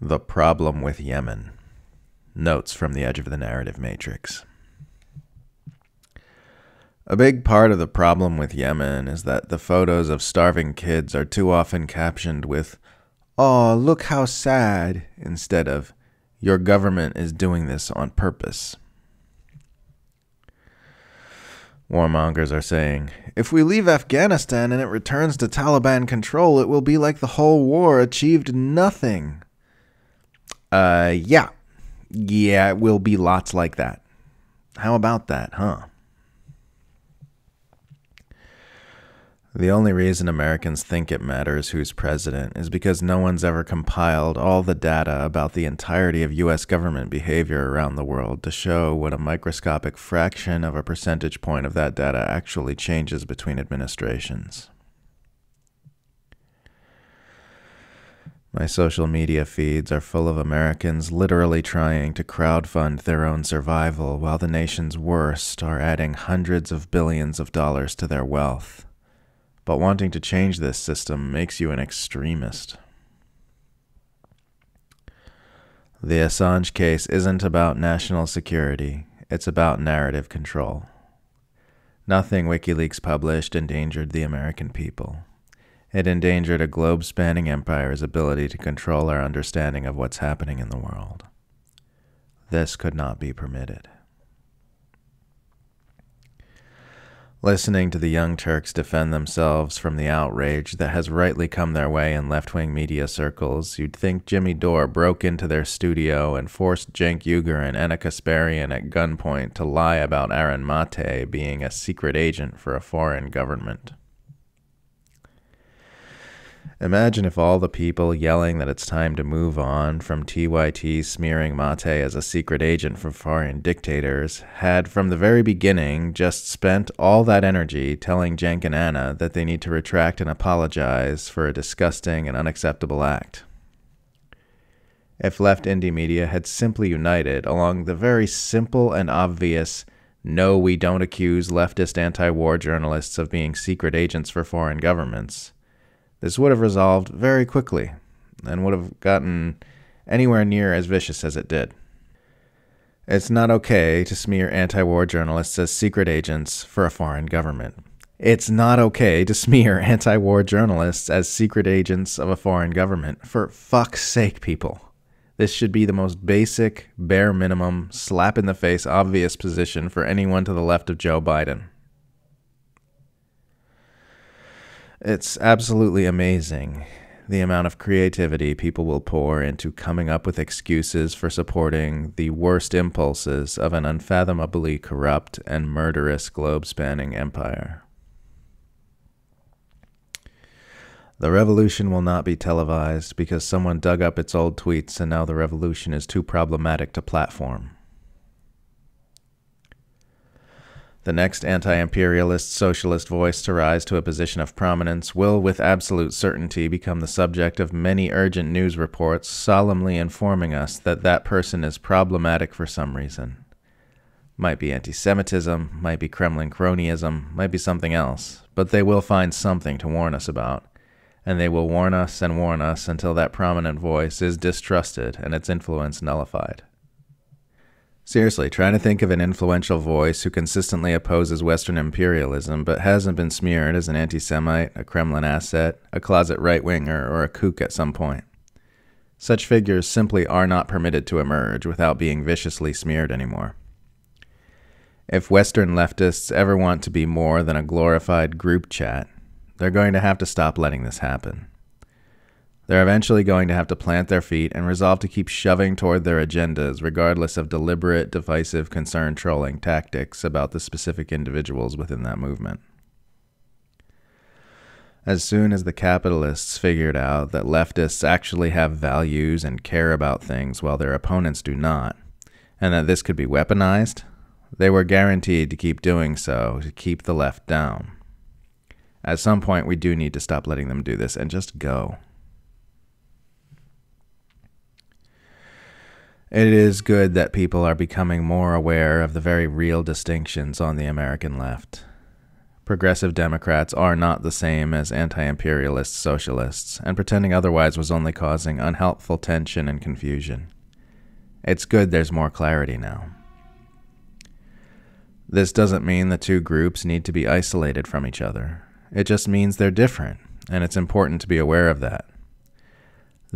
The Problem with Yemen. Notes from the Edge of the Narrative Matrix. A big part of the problem with Yemen is that the photos of starving kids are too often captioned with, Oh, look how sad, instead of, Your government is doing this on purpose. Warmongers are saying, if we leave Afghanistan and it returns to Taliban control, it will be like the whole war achieved nothing. Uh, yeah. Yeah, it will be lots like that. How about that, huh? The only reason Americans think it matters who's president is because no one's ever compiled all the data about the entirety of U.S. government behavior around the world to show what a microscopic fraction of a percentage point of that data actually changes between administrations. My social media feeds are full of Americans literally trying to crowdfund their own survival while the nation's worst are adding hundreds of billions of dollars to their wealth. But wanting to change this system makes you an extremist. The Assange case isn't about national security, it's about narrative control. Nothing WikiLeaks published endangered the American people. It endangered a globe spanning empire's ability to control our understanding of what's happening in the world. This could not be permitted. Listening to the Young Turks defend themselves from the outrage that has rightly come their way in left wing media circles, you'd think Jimmy Dore broke into their studio and forced Cenk Uygur and Ana Kasparian at gunpoint to lie about Aaron Mate being a secret agent for a foreign government. Imagine if all the people yelling that it's time to move on from TYT smearing Mate as a secret agent for foreign dictators had from the very beginning just spent all that energy telling Cenk and Ana that they need to retract and apologize for a disgusting and unacceptable act. If left indie media had simply united along the very simple and obvious no, we don't accuse leftist anti war journalists of being secret agents for foreign governments this would have resolved very quickly and would have gotten anywhere near as vicious as it did. It's not okay to smear anti war journalists as secret agents for a foreign government. It's not okay to smear anti war journalists as secret agents of a foreign government. For fuck's sake, people. This should be the most basic, bare minimum, slap in the face, obvious position for anyone to the left of Joe Biden. It's absolutely amazing the amount of creativity people will pour into coming up with excuses for supporting the worst impulses of an unfathomably corrupt and murderous globe spanning empire. The revolution will not be televised because someone dug up its old tweets and now the revolution is too problematic to platform. The next anti imperialist socialist voice to rise to a position of prominence will, with absolute certainty, become the subject of many urgent news reports solemnly informing us that that person is problematic for some reason. Might be anti Semitism, might be Kremlin cronyism, might be something else, but they will find something to warn us about. And they will warn us and warn us until that prominent voice is distrusted and its influence nullified. Seriously, trying to think of an influential voice who consistently opposes Western imperialism but hasn't been smeared as an anti Semite, a Kremlin asset, a closet right winger, or a kook at some point. Such figures simply are not permitted to emerge without being viciously smeared anymore. If Western leftists ever want to be more than a glorified group chat, they're going to have to stop letting this happen. They're eventually going to have to plant their feet and resolve to keep shoving toward their agendas, regardless of deliberate, divisive, concern trolling tactics about the specific individuals within that movement. As soon as the capitalists figured out that leftists actually have values and care about things while their opponents do not, and that this could be weaponized, they were guaranteed to keep doing so to keep the left down. At some point, we do need to stop letting them do this and just go. It is good that people are becoming more aware of the very real distinctions on the American left. Progressive Democrats are not the same as anti imperialist socialists, and pretending otherwise was only causing unhelpful tension and confusion. It's good there's more clarity now. This doesn't mean the two groups need to be isolated from each other. It just means they're different, and it's important to be aware of that.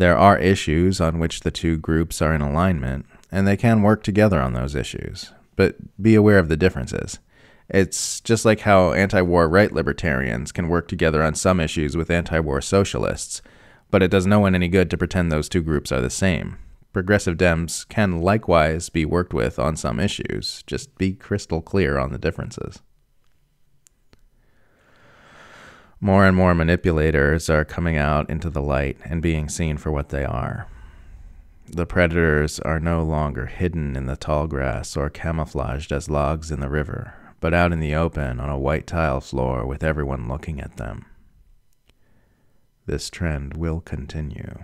There are issues on which the two groups are in alignment, and they can work together on those issues, but be aware of the differences. It's just like how anti war right libertarians can work together on some issues with anti war socialists, but it does no one any good to pretend those two groups are the same. Progressive Dems can likewise be worked with on some issues, just be crystal clear on the differences. More and more manipulators are coming out into the light and being seen for what they are. The predators are no longer hidden in the tall grass or camouflaged as logs in the river, but out in the open on a white tile floor with everyone looking at them. This trend will continue.